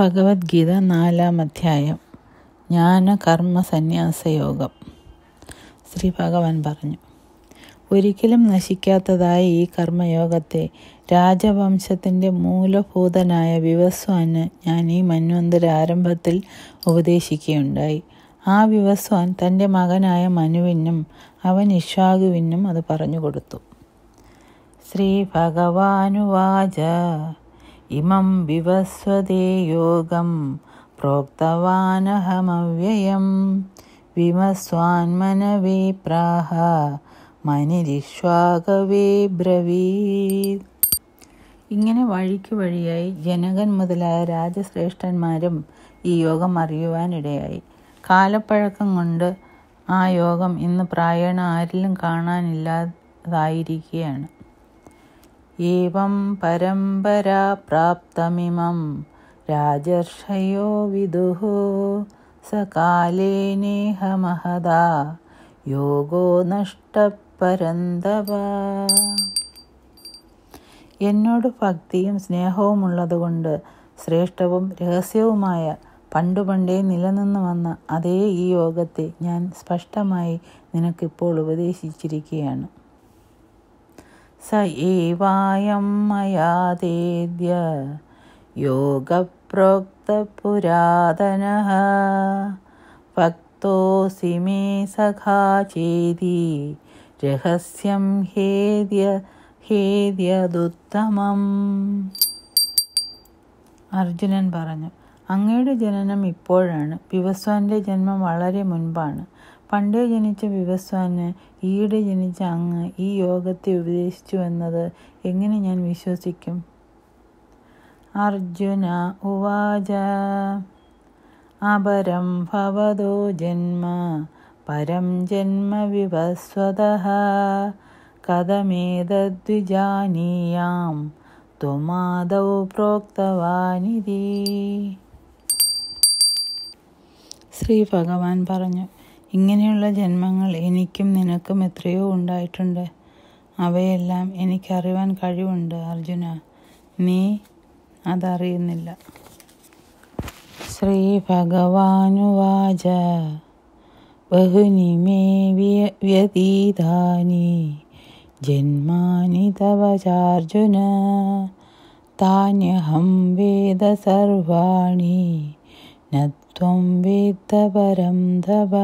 ഭഗവത്ഗീത നാലാം അധ്യായം ജ്ഞാന കർമ്മ സന്യാസ യോഗം ശ്രീ ഭഗവാൻ പറഞ്ഞു ഒരിക്കലും നശിക്കാത്തതായ ഈ കർമ്മയോഗത്തെ രാജവംശത്തിന്റെ മൂലഭൂതനായ വിവസ്വാന് ഞാൻ ഈ മന്വന്തര ആരംഭത്തിൽ ഉപദേശിക്കുകയുണ്ടായി. ആ വിവസ്വാൻ തന്റെ മകനായ മനുവിനും അവൻ ഇഷാഗുവിനും അത് പറഞ്ഞു കൊടുത്തു. ശ്രീ ഭഗവാനുവാച ഇമം വിവസ്വതേ യോഗം പ്രോക്തവാനഹമവ്യയം. വിമസ്വാൻമനവേ പ്രാഹ മനിരിഷ്വാകവേ ബ്രവീത്. ഇങ്ങനെ വഴിക്ക് വഴിയായി ജനകൻ മുതലായ രാജശ്രേഷ്ഠന്മാരും ഈ യോഗം അറിയുവാനിടയായി. കാലപ്പഴക്കം കൊണ്ട് ആ യോഗം ഇന്ന് പ്രായണ ആരിലും കാണാനില്ലാതായിരിക്കുകയാണ്. ഏവം പരമ്പരാ പ്രാപ്തമിമം രാജർഷയോ വിദുഃ സകാലേനേഹ മഹദാ യോഗോ നഷ്ടപരന്തവ. എന്നോട് ഭക്തിയും സ്നേഹവുമുള്ളതുകൊണ്ട് ശ്രേഷ്ഠവും രഹസ്യവുമായ പണ്ടുപണ്ടേ നിലനിന്നു വന്ന അതേ ഈ യോഗത്തെ ഞാൻ സ്പഷ്ടമായി നിനക്കിപ്പോൾ ഉപദേശിച്ചിരിക്കുകയാണ്. സ ഏവായം മയാദേദ്യ യോഗപ്രോക്തപുരാതന ഭക്തോസി മേ സഖാ ചേതി രഹസ്യം ഹേദ്യ ഹേദ്യതുത്തമം അർജുനൻ പറഞ്ഞു അങ്ങയുടെ ജനനം ഇപ്പോഴാണ്. വിവസ്വാന്റെ ജന്മം വളരെ മുൻപാണ്. പണ്ടേ ജനിച്ച വിവസ്വാന് ഈയിടെ ജനിച്ച അങ്ങ് ഈ യോഗത്തെ ഉപദേശിച്ചു എന്നത് എങ്ങനെ ഞാൻ വിശ്വസിക്കും? അർജുന ഉവാച അപരം ഭവതോ ജന്മ പരം ജന്മ വിവസ്വത കഥമേതദ്വിജാനീയാം ത്വമാദൗ പ്രോക്തവാനിതി. ശ്രീ ഭഗവാൻ പറഞ്ഞു ഇങ്ങനെയുള്ള ജന്മങ്ങൾ എനിക്കും നിനക്കും എത്രയോ ഉണ്ടായിട്ടുണ്ട്. അവയെല്ലാം എനിക്കറിയാൻ കഴിവുണ്ട് അർജുന. നീ അതറിയുന്നില്ല. ശ്രീ ഭഗവാനുവാച ബഹുനി മേ വ്യതീതാനി ജന്മാനി തവ ചാർജുന. താന്യഹം വേദ സർവാണി. നത്വം വേദ ധവ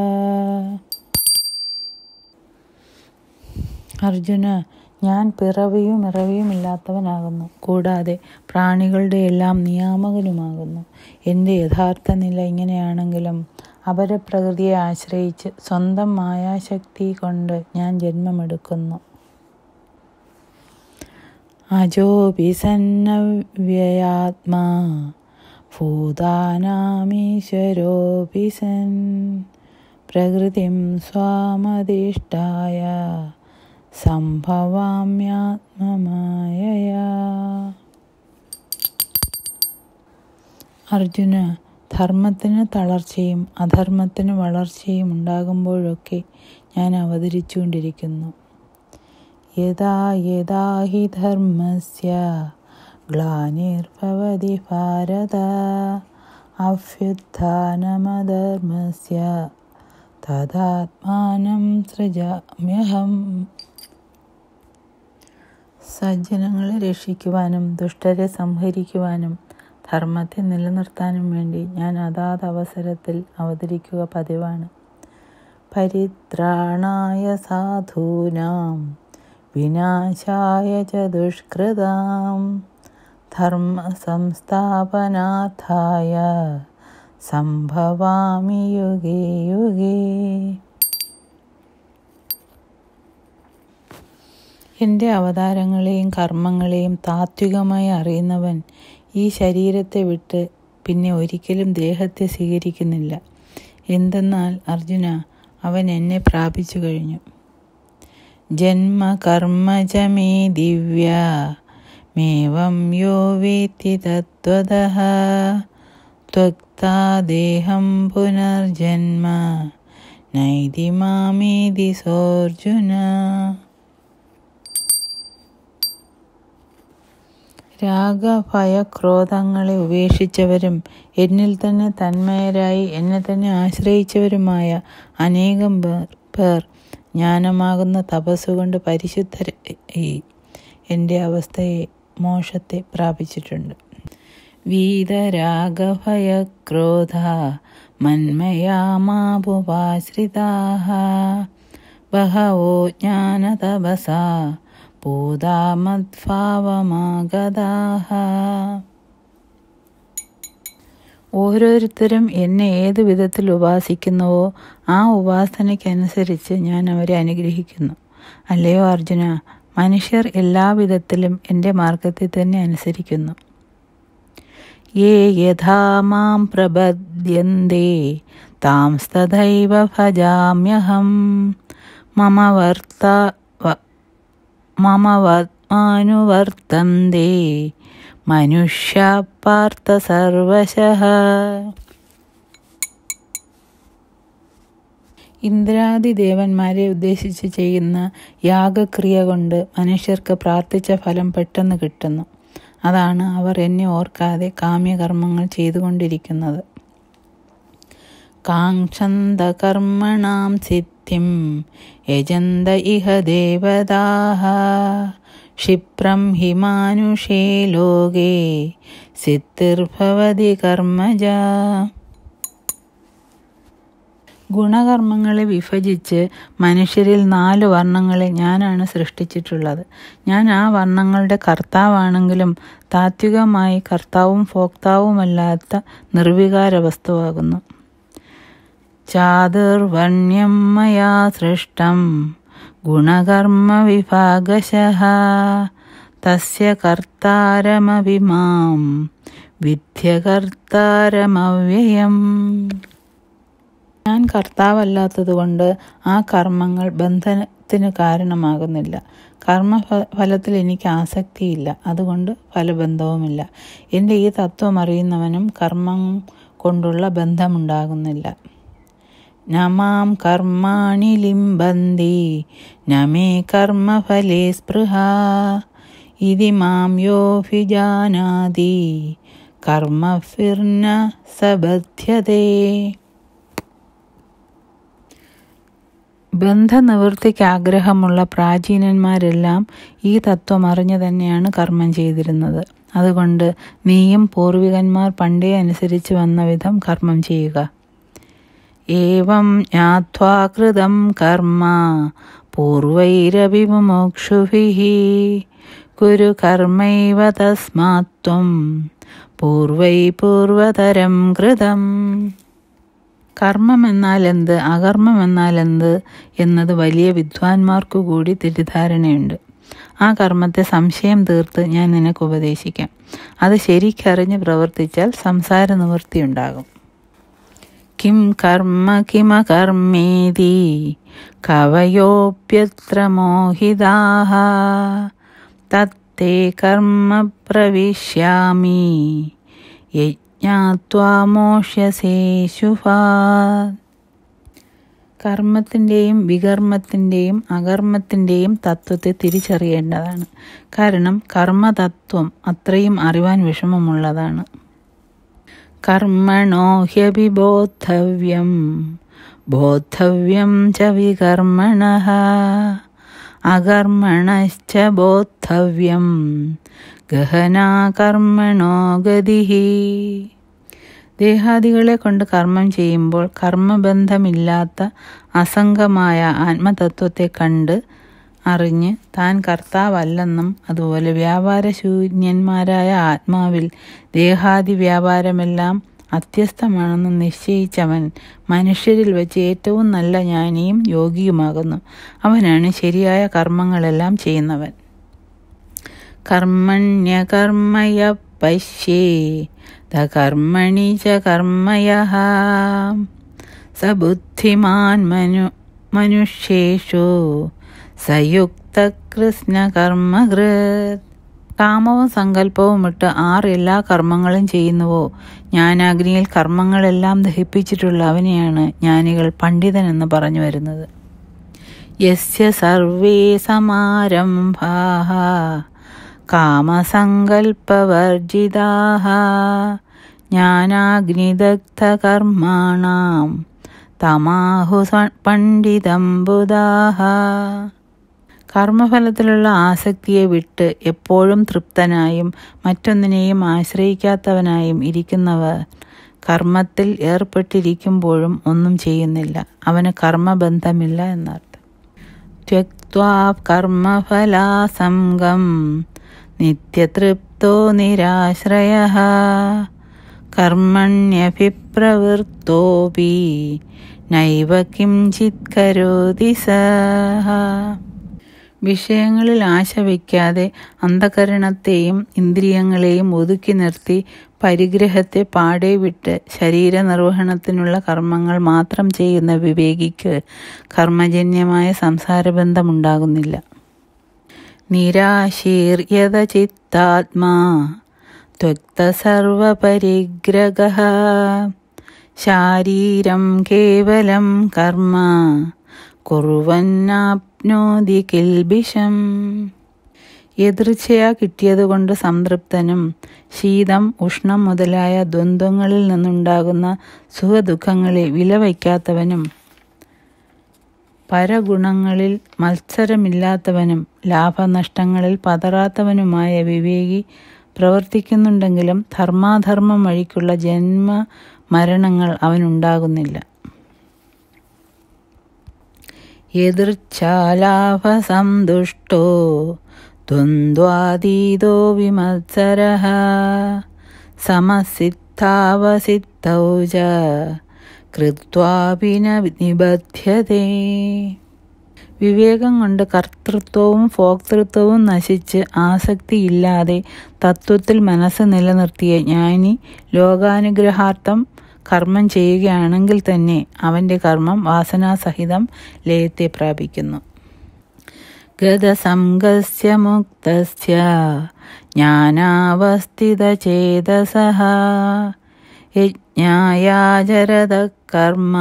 അർജുന ഞാൻ പിറവിയും ഇറവിയും ഇല്ലാത്തവനാകുന്നു കൂടാതെ പ്രാണികളുടെ എല്ലാം നിയാമകനുമാകുന്നു. എന്റെ യഥാർത്ഥ നില ഇങ്ങനെയാണെങ്കിലും അപരപ്രകൃതിയെ ആശ്രയിച്ച് സ്വന്തം മായാശക്തി കൊണ്ട് ഞാൻ ജന്മമെടുക്കുന്നു. അജോപി സന്നവ്യയാത്മാ ഭൂതാനാമീശ്വരോപി സൻ പ്രകൃതിം സ്വാമധിഷ്ഠായ സംഭവാമ്യാത്മമായയാ. അർജുന ധർമ്മത്തിന് തളർച്ചയും അധർമ്മത്തിന് വളർച്ചയും ഉണ്ടാകുമ്പോഴൊക്കെ ഞാൻ അവതരിച്ചുകൊണ്ടിരിക്കുന്നു. യഥാ യഥാ ഹി ധർമ്മസ്യ ഗ്ലാനിർഭവതി ഭാരത अभ्युत्थानमधर्मस्य തഥാത്മാനം സൃജാമ്യഹം. സജ്ജനങ്ങളെ രക്ഷിക്കുവാനും ദുഷ്ടരെ സംഹരിക്കുവാനും ധർമ്മത്തെ നിലനിർത്താനും വേണ്ടി ഞാൻ അതാത് അവസരത്തിൽ അവതരിക്കുക പതിവാണ്. പരിത്രാണായ സാധൂനാം വിനാശായ ച ദുഷ്കൃതാം. സംസ്ഥാപനാർത്ഥായ സംഭവാമി യുഗേ യുഗേ. എന്റെ അവതാരങ്ങളെയും കർമ്മങ്ങളെയും താത്വികമായി അറിയുന്നവൻ ഈ ശരീരത്തെ വിട്ട് പിന്നെ ഒരിക്കലും ദേഹത്തെ സ്വീകരിക്കുന്നില്ല. എന്തെന്നാൽ അർജുന അവൻ എന്നെ പ്രാപിച്ചു കഴിഞ്ഞു. ജന്മ ദിവ്യ. വേത്തി തത്വത ത്വക്താ ദേഹം പുനർജന്മ നൈതി മാമേതി സോർജുന രാഗഭയക്രോധങ്ങളെ ഉപേക്ഷിച്ചവരും എന്നിൽ തന്നെ തന്മയരായി എന്നെ തന്നെ ആശ്രയിച്ചവരുമായ അനേകം പേർ ജ്ഞാനമാകുന്ന തപസ്സുകൊണ്ട് പരിശുദ്ധരായി എന്റെ അവസ്ഥയെ മോക്ഷത്തെ പ്രാപിച്ചിട്ടുണ്ട്. വീതരാഗഭയക്രോധ മന്മയാമാപുപാശ്രിതാ ബഹവോ ജ്ഞാനതപസാ പൂതാമദ്ഭാവമാഗതാः ഓരോരുത്തരും എന്നെ ഏതു വിധത്തിൽ ഉപാസിക്കുന്നുവോ ആ ഉപാസനയ്ക്കനുസരിച്ച് ഞാൻ അവരെ അനുഗ്രഹിക്കുന്നു. അല്ലയോ അർജുന മനുഷ്യർ എല്ലാവിധത്തിലും എന്റെ മാർഗത്തിൽ തന്നെ അനുസരിക്കുന്നു. യേ യഥാ മാം പ്രപദ്യന്തേ താംസ്തഥൈവ ഭജാമ്യഹം. മമ വർത്ത മമ മനുഷ്യ പാർത്ഥ സർവശഃ. ഇന്ദ്രാദി ദേവന്മാരെ ഉദ്ദേശിച്ച് ചെയ്യുന്ന യാഗക്രിയ കൊണ്ട് മനുഷ്യർക്ക് പ്രാർത്ഥിച്ച ഫലം പെട്ടെന്ന് കിട്ടുന്നു. അതാണ് അവർ എന്നെ ഓർക്കാതെ കാമ്യകർമ്മങ്ങൾ ചെയ്തുകൊണ്ടിരിക്കുന്നത്. കാക്ഷന്ത കർമ്മണാം സിദ്ധിം യജന്ത ഇഹ ദേവതാഹ ക്ഷിപ്രം ഹി മാനുഷേ ലോകേ സിദ്ധിർഭവതി കർമ്മജ ഗുണകർമ്മങ്ങളെ വിഭജിച്ച് മനുഷ്യരിൽ നാല് വർണങ്ങളെ ഞാനാണ് സൃഷ്ടിച്ചിട്ടുള്ളത്. ഞാൻ ആ വർണങ്ങളുടെ കർത്താവാണെങ്കിലും താത്വികമായി കർത്താവും ഭോക്താവുമല്ലാത്ത നിർവികാര വസ്തുവാകുന്നു ചാതുർവണ്യമ്മയാ മയാ സൃഷ്ടം ഗുണകർമ്മ വിഭാഗശ തസ്യ കർത്താരമവിമാം വിദ്യകർത്താരമവ്യയം ഞാൻ കർത്താവല്ലാത്തതുകൊണ്ട് ആ കർമ്മങ്ങൾ ബന്ധനത്തിന് കാരണമാകുന്നില്ല. കർമ്മ ഫലത്തിൽ എനിക്ക് ആസക്തിയില്ല. അതുകൊണ്ട് ഫലബന്ധവുമില്ല. എന്റെ ഈ തത്വം അറിയുന്നവനും കർമ്മം കൊണ്ടുള്ള ബന്ധമുണ്ടാകുന്നില്ല. നമാം കർമാണി ലിംബന്തി. നമേ കർമ്മഫലേ സ്പൃഹ. ഇതി മാം യോഭിജാനാതി കർമ്മഫിർന സബധ്യതേ. ബന്ധനിവൃത്തിക്ക് ആഗ്രഹമുള്ള പ്രാചീനന്മാരെല്ലാം ഈ തത്വം അറിഞ്ഞു തന്നെയാണ് കർമ്മം ചെയ്തിരുന്നത്. അതുകൊണ്ട് നീയും പൂർവികന്മാർ പണ്ടേ അനുസരിച്ച് വന്ന വിധം കർമ്മം ചെയ്യുക. ഏവം ജ്ഞാത്വാകൃതം കർമ്മ. പൂർവൈരപി മുമുക്ഷുഭിः കുരു കർമ്മൈവ തസ്മാത്വം. പൂർവൈ പൂർവതരം കൃതം. കർമ്മം എന്നാൽ എന്ത് അകർമ്മം എന്നാൽ എന്ത് എന്നത് വലിയ വിദ്വാൻമാർക്കു കൂടി തെറ്റിദ്ധാരണയുണ്ട്. ആ കർമ്മത്തെ സംശയം തീർത്ത് ഞാൻ നിനക്ക് ഉപദേശിക്കാം. അത് ശരിക്കറിഞ്ഞ് പ്രവർത്തിച്ചാൽ സംസാര നിവൃത്തിയുണ്ടാകും കിം കർമ്മ കിമകർമ്മേതി കവയോപ്യത്ര മോഹിതാഹ തത്തേ കർമ്മ പ്രവിശ്യാമി കർമ്മത്തിന്റെയും വികർമ്മത്തിന്റെയും അകർമ്മത്തിന്റെയും തത്വത്തെ തിരിച്ചറിയേണ്ടതാണ്. കാരണം കർമ്മതത്വം അത്രയും അറിവാൻ വിഷമമുള്ളതാണ്. കർമ്മണോ ഹ്യപി ബോദ്ധവ്യം ബോദ്ധവ്യം ച വികർമ്മണ. അകർമ്മണശ്ച ബോദ്ധവ്യം ഗഹനാ കർമ്മണോ ദേഹാദികളെ കൊണ്ട് കർമ്മം ചെയ്യുമ്പോൾ കർമ്മബന്ധമില്ലാത്ത അസംഗമായ ആത്മതത്വത്തെ കണ്ട് അറിഞ്ഞ് താൻ കർത്താവല്ലെന്നും അതുപോലെ വ്യാപാരശൂന്യന്മാരായ ആത്മാവിൽ ദേഹാദി വ്യാപാരമെല്ലാം അത്യസ്തമാണെന്ന് നിശ്ചയിച്ചവൻ മനുഷ്യരിൽ വെച്ച് ഏറ്റവും നല്ല ജ്ഞാനിയും യോഗിയുമാകുന്നു. അവനാണ് ശരിയായ കർമ്മങ്ങളെല്ലാം ചെയ്യുന്നവൻ. കർമ്മണ്യകർമ്മയ പശ്യേ കർമ്മണി ച കർമ്മയ സബുദ്ധിമാൻ മനു മനുഷ്യേഷു സയുക്ത കൃഷ്ണ കർമ്മകൃത്. കാമവും സങ്കല്പവും ഇട്ട് ആറ് എല്ലാ കർമ്മങ്ങളും ചെയ്യുന്നുവോ? ജ്ഞാനാഗ്നിയിൽ കർമ്മങ്ങളെല്ലാം ദഹിപ്പിച്ചിട്ടുള്ള അവനെയാണ് ജ്ഞാനികൾ പണ്ഡിതൻ എന്ന് പറഞ്ഞു വരുന്നത്. യസ്യ സർവേ സമാരംഭാ കാമസങ്കൽപ്പവർജിതാः ജ്ഞാനാഗ്നിദഗ്ധകർമാണാം തമാഹു പണ്ഡിതം ബുധാः കർമ്മഫലത്തിലുള്ള ആസക്തിയെ വിട്ട് എപ്പോഴും തൃപ്തനായും മറ്റൊന്നിനെയും ആശ്രയിക്കാത്തവനായും ഇരിക്കുന്നവർ കർമ്മത്തിൽ ഏർപ്പെട്ടിരിക്കുമ്പോഴും ഒന്നും ചെയ്യുന്നില്ല. അവന് കർമ്മബന്ധമില്ല എന്നർത്ഥം. ത്യക്വാ കർമ്മഫലാസംഗം നിത്യതൃപ്തോ നിരാശ്രയ. കർമ്മണ്യഭിപ്രവൃത്തോപി. നൈവ കിഞ്ചിത് കരോതി സഹ. വിഷയങ്ങളിൽ ആശ വയ്ക്കാതെ അന്ധകരണത്തെയും ഇന്ദ്രിയങ്ങളെയും ഒതുക്കി നിർത്തി പരിഗ്രഹത്തെ പാടെ വിട്ട് ശരീര നിർവഹണത്തിനുള്ള കർമ്മങ്ങൾ മാത്രം ചെയ്യുന്ന വിവേകിക്ക് കർമ്മജന്യമായ സംസാരബന്ധമുണ്ടാകുന്നില്ല. നിരാശീർയത ചിത്താത്മാ ത്വക്ത സർവപരിഗ്രഹ ശാരീരം കേവലം കർമ്മ കുറുവന്നാപ്നോതി കിൽബിഷം. എതിർച്ചയാ കിട്ടിയതുകൊണ്ട് സംതൃപ്തനും ശീതം ഉഷ്ണം മുതലായ ദ്വന്ദ്ങ്ങളിൽ നിന്നുണ്ടാകുന്ന സുഖദുഃഖങ്ങളെ വിലവയ്ക്കാത്തവനും പരഗുണങ്ങളിൽ മത്സരമില്ലാത്തവനും ലാഭനഷ്ടങ്ങളിൽ പതറാത്തവനുമായ വിവേകി പ്രവർത്തിക്കുന്നുണ്ടെങ്കിലും ധർമാധർമ്മം വഴിക്കുള്ള ജന്മ മരണങ്ങൾ അവനുണ്ടാകുന്നില്ല. എതിർച്ഛാലാഭസന്തുഷ്ടോ ദ്വന്ദ്വാതീതോ വിമത്സര? സമസിദ്ധാവസിദ്ധൗ ച? കൃത്വാപി നിബധ്യതേ? വിവേകം കൊണ്ട് കർത്തൃത്വവും ഭോക്തൃത്വവും നശിച്ച് ആസക്തിയില്ലാതെ തത്വത്തിൽ മനസ്സ് നിലനിർത്തിയ ജ്ഞാനി ലോകാനുഗ്രഹാർത്ഥം കർമ്മം ചെയ്യുകയാണെങ്കിൽ തന്നെ അവന്റെ കർമ്മം വാസനാസഹിതം ലയത്തെ പ്രാപിക്കുന്നു. ഗതസംഗസ്യ മുക്തസ്യ യജ്ഞായാചരത കർമ്മ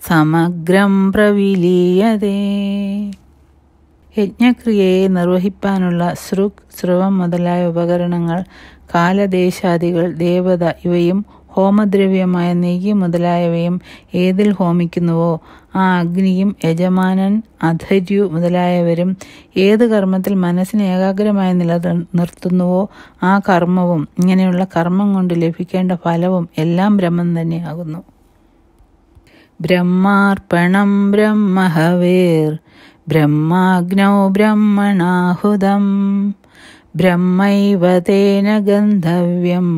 സമഗ്രം പ്രവിലീയതേ. യജ്ഞക്രിയയെ നിർവഹിപ്പാനുള്ള സൃക് സ്രവം മുതലായ ഉപകരണങ്ങൾ കാലദേശാദികൾ ദേവത ഇവയും ഹോമദ്രവ്യമായ നെയ്യ് മുതലായവയും ഏതിൽ ഹോമിക്കുന്നുവോ? ആ അഗ്നിയും യജമാനൻ അധര്യു മുതലായവരും ഏത് കർമ്മത്തിൽ മനസ്സിനെ ഏകാഗ്രമായി നില നിർത്തുന്നുവോ ആ കർമ്മവും ഇങ്ങനെയുള്ള കർമ്മം കൊണ്ട് ലഭിക്കേണ്ട ഫലവും എല്ലാം ബ്രഹ്മം തന്നെയാകുന്നു. ബ്രഹ്മാർപ്പണം ബ്രഹ്മഹവേർ ബ്രഹ്മാഗ്നൗ ബ്രഹ്മണാഹുതം ബ്രഹ്മൈവ തേന ഗന്ധവ്യം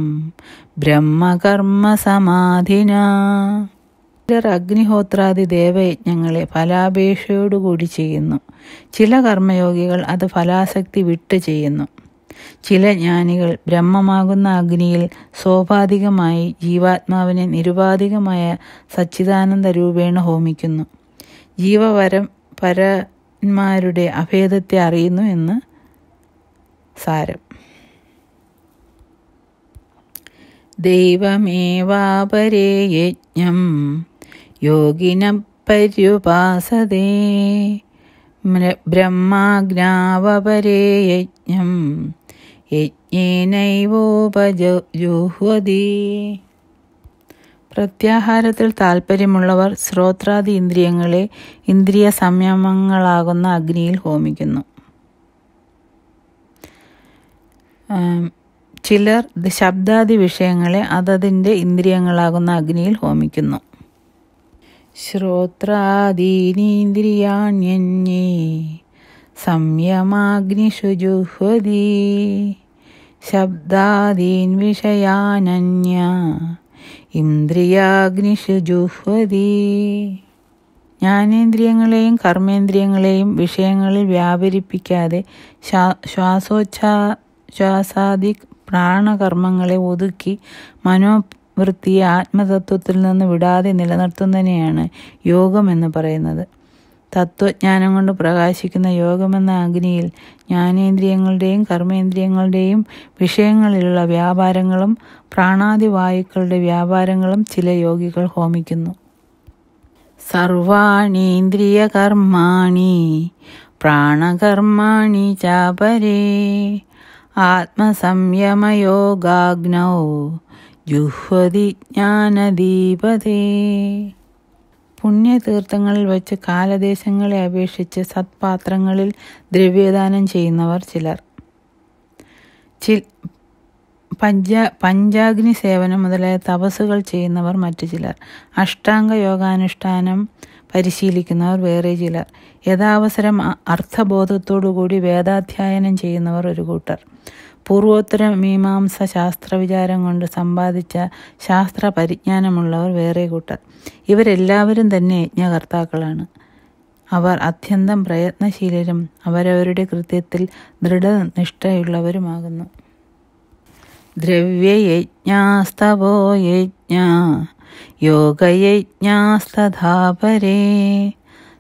ബ്രഹ്മകർമ്മ സമാധിന ചിലർ അഗ്നിഹോത്രാദി ദേവയജ്ഞങ്ങളെ ഫലാപേക്ഷയോടുകൂടി ചെയ്യുന്നു. ചില കർമ്മയോഗികൾ അത് ഫലാസക്തി വിട്ട് ചെയ്യുന്നു. ചില ജ്ഞാനികൾ ബ്രഹ്മമാകുന്ന അഗ്നിയിൽ സ്വാഭാവികമായി ജീവാത്മാവിനെ നിരുപാധികമായ സച്ചിദാനന്ദ രൂപേണ ഹോമിക്കുന്നു. ജീവപരം പരന്മാരുടെ അഭേദത്തെ അറിയുന്നു എന്ന് സാരം. ദൈവമേവാപരേ യജ്ഞം. യോഗിന പര്യുപാസതേ ബ്രഹ്മാജ്ഞാവപരേ യജ്ഞം. യജ്ഞേനൈവോപജുഹ്വതി പ്രത്യാഹാരത്തിൽ താൽപ്പര്യമുള്ളവർ ശ്രോത്രാദി ഇന്ദ്രിയങ്ങളെ ഇന്ദ്രിയ സംയമങ്ങളാകുന്ന അഗ്നിയിൽ ഹോമിക്കുന്നു. ചിലർ ശബ്ദാദി വിഷയങ്ങളെ അതതിന്റെ ഇന്ദ്രിയങ്ങളാകുന്ന അഗ്നിയിൽ ഹോമിക്കുന്നു. ശ്രോത്രാദീനീന്ദ്രിയാണ്യന്യേ സംയമാഗ്നിഷുജുഹ്വതി ശബ്ദാദീൻ വിഷയാനന്യ ഇന്ദ്രിയാഗ്നിഷുജുഹ്വതി ജ്ഞാനേന്ദ്രിയങ്ങളെയും കർമ്മേന്ദ്രിയങ്ങളെയും വിഷയങ്ങളിൽ വ്യാപരിപ്പിക്കാതെ ശ്വാസോച്ഛ്വാസാദി പ്രാണകർമ്മങ്ങളെ ഒതുക്കി മനോവൃത്തിയെ ആത്മതത്വത്തിൽ നിന്ന് വിടാതെ നിലനിർത്തുന്നതിനെയാണ് യോഗം എന്ന് പറയുന്നത്. തത്വജ്ഞാനം കൊണ്ട് പ്രകാശിക്കുന്ന യോഗമെന്ന അഗ്നിയിൽ ജ്ഞാനേന്ദ്രിയങ്ങളുടെയും കർമ്മേന്ദ്രിയങ്ങളുടെയും വിഷയങ്ങളിലുള്ള വ്യാപാരങ്ങളും പ്രാണാദി വായുക്കളുടെ വ്യാപാരങ്ങളും ചില യോഗികൾ ഹോമിക്കുന്നു. സർവാണീന്ദ്രിയ കർമാണി പ്രാണകർമാണി ചാപരേ. ആത്മസംയമയോഗാഗ്നൗ ജുഹ്വതി ജ്ഞാനദീപതേ. പുണ്യതീർത്ഥങ്ങളിൽ വച്ച് കാലദേശങ്ങളെ അപേക്ഷിച്ച് സത്പാത്രങ്ങളിൽ ദ്രവ്യദാനം ചെയ്യുന്നവർ ചിലർ. ചി പഞ്ച പഞ്ചാഗ്നി സേവനം മുതലായ തപസ്സുകൾ ചെയ്യുന്നവർ മറ്റു ചിലർ. അഷ്ടാംഗ യോഗാനുഷ്ഠാനം പരിശീലിക്കുന്നവർ വേറെ ചിലർ യഥാവസരം അർത്ഥബോധത്തോടുകൂടി വേദാധ്യയനം ചെയ്യുന്നവർ ഒരു കൂട്ടർ. പൂർവോത്തര മീമാംസ ശാസ്ത്രവിചാരം കൊണ്ട് സമ്പാദിച്ച ശാസ്ത്ര പരിജ്ഞാനമുള്ളവർ വേറെ കൂട്ടർ. ഇവരെല്ലാവരും തന്നെ യജ്ഞകർത്താക്കളാണ്. അവർ അത്യന്തം പ്രയത്നശീലരും അവരവരുടെ കൃത്യത്തിൽ ദൃഢനിഷ്ഠയുള്ളവരുമാകുന്നു. ദ്രവ്യയജ്ഞാസ്തവോ യജ്ഞ യോഗയജ്ഞാസ്തഥാപരേ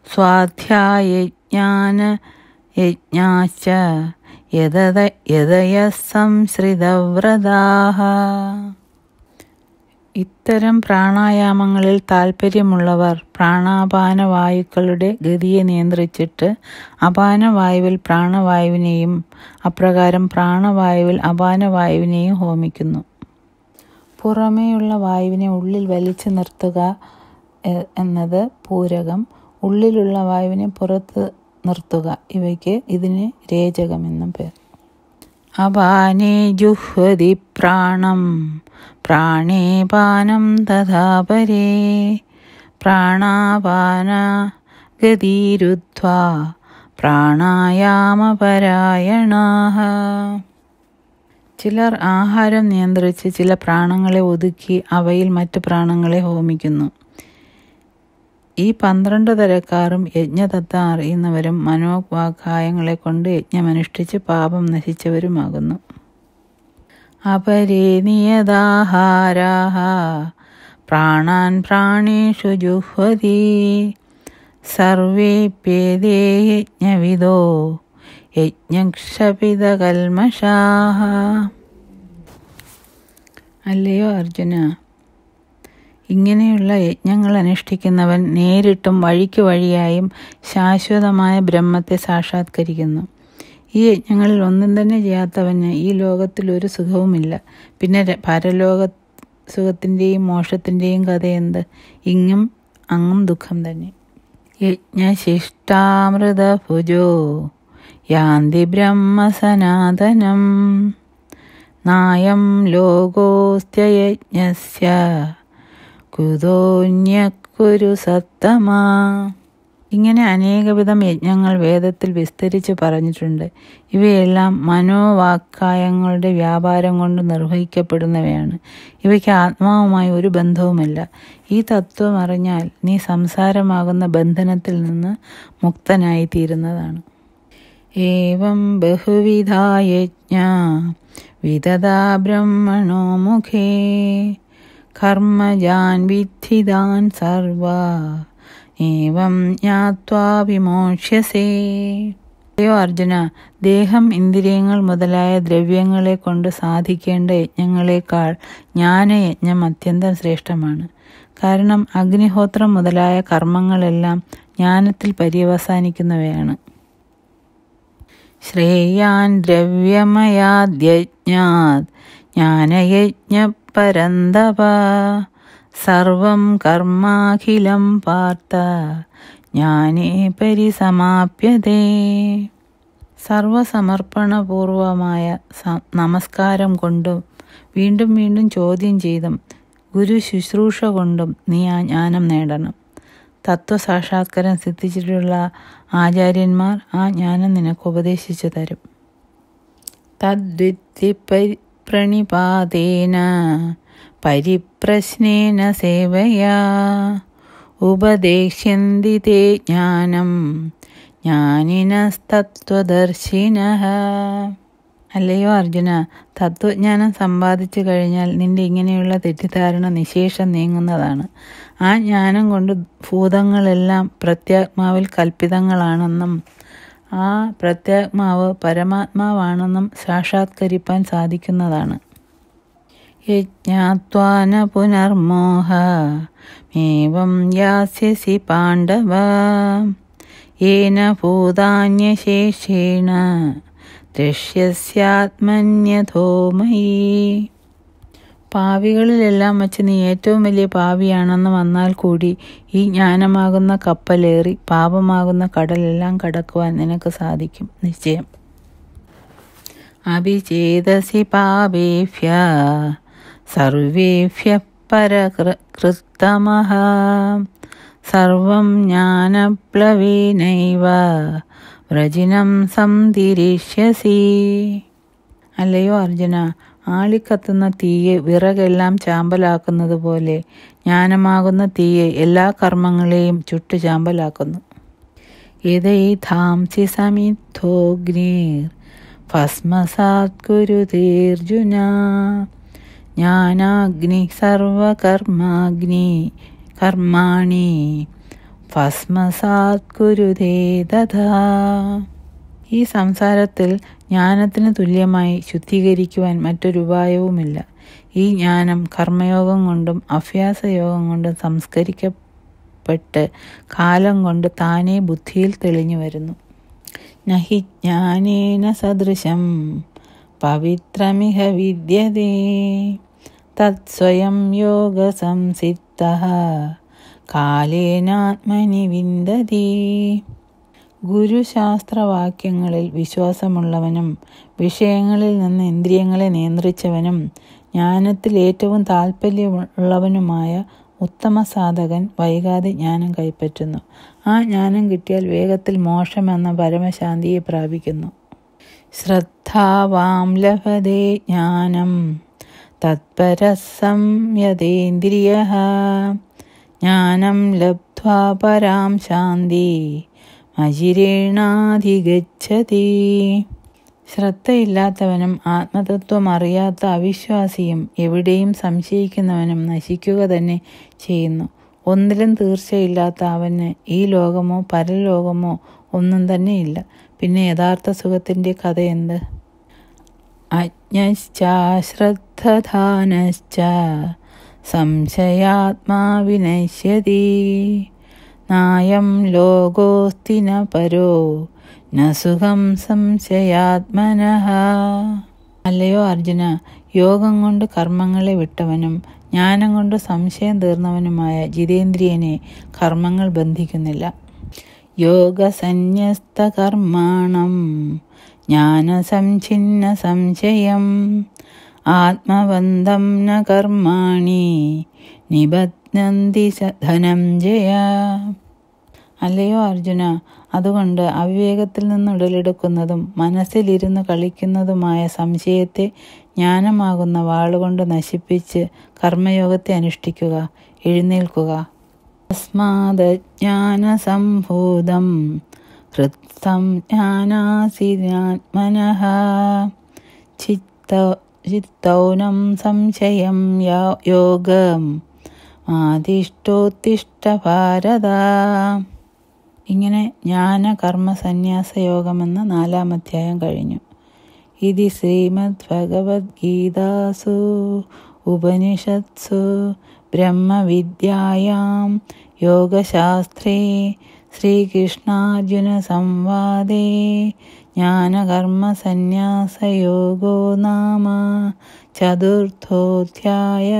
സ്വാധ്യായജ്ഞാന യജ്ഞാശ്ച യതയ സംശ്രിതവ്രതാഹ ഇത്തരം പ്രാണായാമങ്ങളിൽ താൽപ്പര്യമുള്ളവർ പ്രാണാപാന വായുക്കളുടെ ഗതിയെ നിയന്ത്രിച്ചിട്ട് അപാനവായുവിൽ പ്രാണവായുവിനെയും അപ്രകാരം പ്രാണവായുവിൽ അപാനവായുവിനെയും ഹോമിക്കുന്നു. പുറമേയുള്ള വായുവിനെ ഉള്ളിൽ വലിച്ചു നിർത്തുക എന്നത് പൂരകം. ഉള്ളിലുള്ള വായുവിനെ പുറത്ത് നിർത്തുക. ഇവയ്ക്ക് ഇതിന് രേചകമെന്നും പേർ. അപാനേ ജുഹ്വതി പ്രാണം. പ്രാണേ പാനം തഥാപരേ പ്രാണാപാന ഗതിരുദ്ധ്വാ. പ്രാണായാമപരായണാഹ ചിലർ ആഹാരം നിയന്ത്രിച്ച് ചില പ്രാണങ്ങളെ ഒതുക്കി അവയിൽ മറ്റ് പ്രാണങ്ങളെ ഹോമിക്കുന്നു. ഈ പന്ത്രണ്ട് തരക്കാരും യജ്ഞതത്വം അറിയുന്നവരും മനോവാഘായങ്ങളെ കൊണ്ട് യജ്ഞമനുഷ്ഠിച്ച് പാപം നശിച്ചവരുമാകുന്നു. അപരേ നിയതാഹാരാഹ പ്രാണാൻ പ്രാണേഷു ജുഹ്വതി സർവേപ്യേതേ യജ്ഞവിദോ യജ്ഞക്ഷപിതകൽമഷാഹ. അല്ലയോ അർജുന ഇങ്ങനെയുള്ള യജ്ഞങ്ങൾ അനുഷ്ഠിക്കുന്നവൻ നേരിട്ടും വഴിക്ക് വഴിയായും ശാശ്വതമായ ബ്രഹ്മത്തെ സാക്ഷാത്കരിക്കുന്നു. ഈ യജ്ഞങ്ങളിൽ ഒന്നും തന്നെ ചെയ്യാത്തവന് ഈ ലോകത്തിൽ ഒരു സുഖവുമില്ല. പിന്നെ പരലോക സുഖത്തിന്റെയും മോക്ഷത്തിന്റെയും കഥ എന്ത്? ഇങ്ങും അങ്ങും ദുഃഖം തന്നെ. യജ്ഞശിഷ്ടാമൃതഭുജോ. യാന്തി ബ്രഹ്മസനാതനം നായം ലോകോസ്ത്യയജ്ഞസ്യ. കുതോന്യക്കുരു സത്തമാ ഇങ്ങനെ അനേകവിധം യജ്ഞങ്ങൾ വേദത്തിൽ വിസ്തരിച്ച് പറഞ്ഞിട്ടുണ്ട്. ഇവയെല്ലാം മനോവാക്കായങ്ങളുടെ വ്യാപാരം കൊണ്ട് നിർവഹിക്കപ്പെടുന്നവയാണ്. ഇവയ്ക്ക് ആത്മാവുമായി ഒരു ബന്ധവുമില്ല. ഈ തത്വം അറിഞ്ഞാൽ നീ സംസാരമാകുന്ന ബന്ധനത്തിൽ നിന്ന് മുക്തനായി തീരുന്നതാണ് ഏവം बहुविधा यज्ञा विददा ब्रह्मणो मुखे कर्मजान् विद्धिदान् सर्वा ഏവം ജ്ഞാത്വാ വിമോക്ഷ്യസേ. അയ്യോ അർജുന ദേഹം ഇന്ദ്രിയങ്ങൾ മുതലായ ദ്രവ്യങ്ങളെ കൊണ്ട് സാധിക്കേണ്ട യജ്ഞങ്ങളെക്കാൾ ജ്ഞാനയജ്ഞം അത്യന്തം ശ്രേഷ്ഠമാണ്. കാരണം അഗ്നിഹോത്രം മുതലായ കർമ്മങ്ങളെല്ലാം ജ്ഞാനത്തിൽ പര്യവസാനിക്കുന്നവയാണ്. ശ്രേയാൻ ദ്രവ്യമയാദ്യജ്ഞാത് ജ്ഞാനയജ്ഞപരന്തപ സർവം കർമാഖിലം പാർത്ത ജ്ഞാനേ പരിസമാപ്യതേ. സർവസമർപ്പണപൂർവമായ നമസ്കാരം കൊണ്ടും വീണ്ടും വീണ്ടും ചോദ്യം ചെയ്തും ഗുരു ശുശ്രൂഷ കൊണ്ടും നീ ആ ജ്ഞാനം നേടണം. തത്വസാക്ഷാത്കാരം സിദ്ധിച്ചിട്ടുള്ള ആചാര്യന്മാർ ആ ജ്ഞാനം നിനക്ക് ഉപദേശിച്ചു തരും. തദ്വിത്തി പ്രണിപാതേന പരിപ്രശ്നേന സേവയാ. ഉപദേശ്യന്തി തേ ജ്ഞാനം ജ്ഞാനിനസ്തത്വദർശിന. അല്ലയോ അർജുന തത്വജ്ഞാനം സമ്പാദിച്ചു കഴിഞ്ഞാൽ നിന്റെ ഇങ്ങനെയുള്ള തെറ്റിദ്ധാരണ നിശേഷം നീങ്ങുന്നതാണ്. ആ ജ്ഞാനം കൊണ്ട് ഭൂതങ്ങളെല്ലാം പ്രത്യാത്മാവിൽ കൽപ്പിതങ്ങളാണെന്നും ആ പ്രത്യാത്മാവ് പരമാത്മാവാണെന്നും സാക്ഷാത്കരിപ്പാൻ സാധിക്കുന്നതാണ്. യജ്ഞാത്വാന പുനർമോഹ മേവം യാസ്യസി പാണ്ഡവ യേന ഭൂതാന്യശേഷേണ ദൃശ്യസ്യാത്മന്യഥോമയീ മയി പാവികളിലെല്ലാം വച്ച് നീ ഏറ്റവും വലിയ പാവിയാണെന്ന് വന്നാൽ കൂടി ഈ ജ്ഞാനമാകുന്ന കപ്പലേറി പാപമാകുന്ന കടലെല്ലാം കടക്കുവാൻ നിനക്ക് സാധിക്കും. നിശ്ചയം. അഭിചേതസി പാപേഭ്യ സർവേഭ്യ പരകൃത്തമഹ സർവം ജ്ഞാനപ്ലവീനൈവ വ്രജിനം സംതിരിഷ്യസി. അല്ലയോ അർജുന ആളിക്കത്തുന്ന തീയെ വിറകെല്ലാം ചാമ്പലാക്കുന്നത് പോലെ ജ്ഞാനമാകുന്ന തീയെ എല്ലാ കർമ്മങ്ങളെയും ചുട്ടു ചാമ്പലാക്കുന്നു. യഥൈധാംസി സമിദ്ധോഗ്നീർ ഭസ്മസാത് ഗുരുതീർജുന ജ്ഞാനാഗ്നി സർവകർമാഗ്നി കർമാണി ഭസ്മസാത് ഗുരുതേ തഥാ ഈ സംസാരത്തിൽ ജ്ഞാനത്തിന് തുല്യമായി ശുദ്ധീകരിക്കുവാൻ മറ്റൊരു ഉപായവുമില്ല. ഈ ജ്ഞാനം കർമ്മയോഗം കൊണ്ടും അഭ്യാസയോഗം കൊണ്ടും സംസ്കരിക്കപ്പെട്ട് കാലം കൊണ്ട് താനേ ബുദ്ധിയിൽ തെളിഞ്ഞു വരുന്നു. നഹി ജ്ഞാനേന സദൃശം പവിത്രമിഹ വിദ്യതേ. തത്സ്വയം യോഗ സംസിദ്ധ കാലേനാത്മനി വിന്ദതി. ഗുരുശാസ്ത്രവാക്യങ്ങളിൽ വിശ്വാസമുള്ളവനും വിഷയങ്ങളിൽ നിന്ന് ഇന്ദ്രിയങ്ങളെ നിയന്ത്രിച്ചവനും ജ്ഞാനത്തിൽ ഏറ്റവും താല്പര്യമുള്ളവനുമായ ഉത്തമ സാധകൻ വൈകാതെ ജ്ഞാനം കൈപ്പറ്റുന്നു. ആ ജ്ഞാനം കിട്ടിയാൽ വേഗത്തിൽ മോക്ഷമെന്ന പരമശാന്തിയെ പ്രാപിക്കുന്നു. ശ്രദ്ധാവാം ലഭതേ ജ്ഞാനം. തത്പരസംയതേന്ദ്രിയ. ജ്ഞാനം ലബ്ധ്വാ പരാം ശാന്തി. അജിരേണാധിഗച്ഛതി. ശ്രദ്ധയില്ലാത്തവനും ആത്മതത്വം അറിയാത്ത അവിശ്വാസിയും എവിടെയും സംശയിക്കുന്നവനും നശിക്കുക തന്നെ ചെയ്യുന്നു. ഒന്നിലും തീർച്ചയില്ലാത്ത അവന് ഈ ലോകമോ പരലോകമോ ഒന്നും തന്നെ ഇല്ല. പിന്നെ യഥാർത്ഥ സുഖത്തിന്റെ കഥ എന്ത്? അജ്ഞശ്ചാശ്രദ്ധാനശ്ച സംശയാത്മാ നായം ലോകോസ്തി ന പരോ ന സുഖം സംശയാത്മനഃ. അല്ലയോ അർജുന യോഗം കൊണ്ട് കർമ്മങ്ങളെ വിട്ടവനും ജ്ഞാനം കൊണ്ട് സംശയം തീർന്നവനുമായ ജിതേന്ദ്രിയനെ കർമ്മങ്ങൾ ബന്ധിക്കുന്നില്ല. യോഗസന്യസ്ത കർമാണം സംശയം ആത്മബന്ധം ന കർമാണി നിബധ്നന്തി ധനഞ്ജയ അല്ലയോ അർജുന? അതുകൊണ്ട് അവിവേകത്തിൽ നിന്ന് ഉടലെടുക്കുന്നതും മനസ്സിലിരുന്ന് കളിക്കുന്നതുമായ സംശയത്തെ ജ്ഞാനമാകുന്ന വാളുകൊണ്ട് നശിപ്പിച്ച് കർമ്മയോഗത്തെ അനുഷ്ഠിക്കുക എഴുന്നേൽക്കുക. തസ്മാജ്ഞാനസംഭൂതം ഹൃത്സം ജ്ഞാനാസിനാത്മനഃ ചിത്ത ചിത്തൗനം സംശയം യോഗം. ആദിഷ്ടോത്തിഷ്ട ഭാരത. ഇങ്ങനെ ജ്ഞാന കർമ്മ സന്യാസ യോഗമെന്ന നാലാം അധ്യായം കഴിഞ്ഞു. ഇതി ശ്രീമദ് ഭഗവത്ഗീതാസു ഉപനിഷത്സു ബ്രഹ്മവിദ്യായാം യോഗശാസ്ത്രേ ശ്രീകൃഷ്ണാർജുന സംവാദേ ജ്ഞാനകർമ്മസന്യാസയോഗോ നാമ ചതുർത്ഥോധ്യായ.